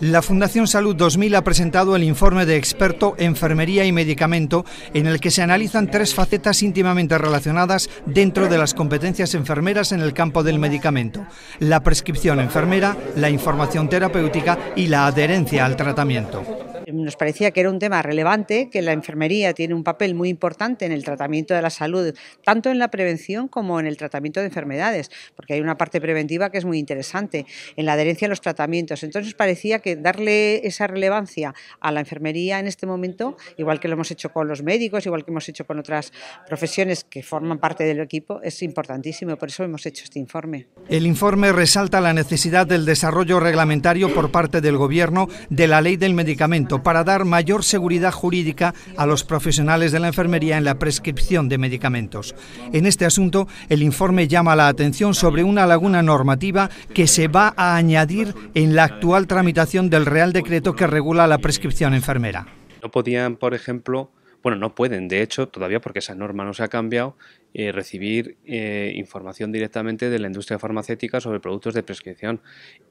La Fundación Salud 2000 ha presentado el informe de experto Enfermería y Medicamento en el que se analizan tres facetas íntimamente relacionadas dentro de las competencias enfermeras en el campo del medicamento. La prescripción enfermera, la información terapéutica y la adherencia al tratamiento nos parecía que era un tema relevante, que la enfermería tiene un papel muy importante en el tratamiento de la salud, tanto en la prevención como en el tratamiento de enfermedades, porque hay una parte preventiva que es muy interesante, en la adherencia a los tratamientos. Entonces parecía que darle esa relevancia a la enfermería en este momento, igual que lo hemos hecho con los médicos, igual que hemos hecho con otras profesiones que forman parte del equipo, es importantísimo. Por eso hemos hecho este informe. El informe resalta la necesidad del desarrollo reglamentario por parte del Gobierno de la ley del medicamento para dar mayor seguridad jurídica a los profesionales de la enfermería en la prescripción de medicamentos. En este asunto, el informe llama la atención sobre una laguna normativa que se va a añadir en la actual tramitación del Real Decreto que regula la prescripción enfermera. No podían, por ejemplo, bueno, no pueden, de hecho, todavía porque esa norma no se ha cambiado, eh, recibir eh, información directamente de la industria farmacéutica sobre productos de prescripción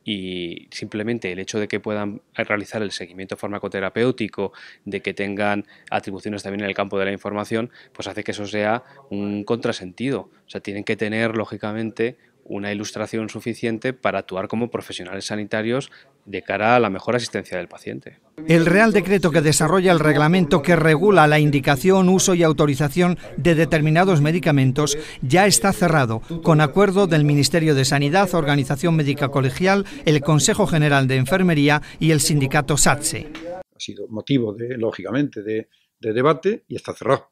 y simplemente el hecho de que puedan realizar el seguimiento farmacoterapéutico, de que tengan atribuciones también en el campo de la información, pues hace que eso sea un contrasentido. O sea, tienen que tener, lógicamente, una ilustración suficiente para actuar como profesionales sanitarios de cara a la mejor asistencia del paciente. El Real Decreto que desarrolla el reglamento que regula la indicación, uso y autorización de determinados medicamentos ya está cerrado, con acuerdo del Ministerio de Sanidad, Organización Médica Colegial, el Consejo General de Enfermería y el sindicato SATSE. Ha sido motivo, de, lógicamente, de, debate y está cerrado.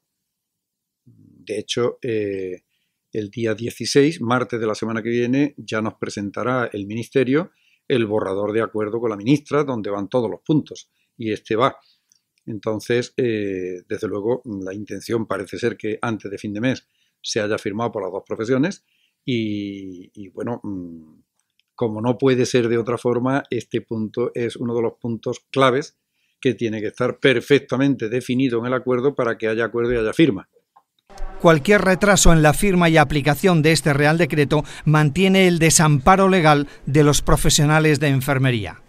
De hecho, eh, el día 16, martes de la semana que viene, ya nos presentará el Ministerio el borrador de acuerdo con la ministra, donde van todos los puntos, y este va. Entonces, eh, desde luego, la intención parece ser que antes de fin de mes se haya firmado por las dos profesiones y, bueno, mm, como no puede ser de otra forma, este punto es uno de los puntos claves que tiene que estar perfectamente definido en el acuerdo para que haya acuerdo y haya firma. Cualquier retraso en la firma y aplicación de este Real Decreto mantiene el desamparo legal de los profesionales de enfermería.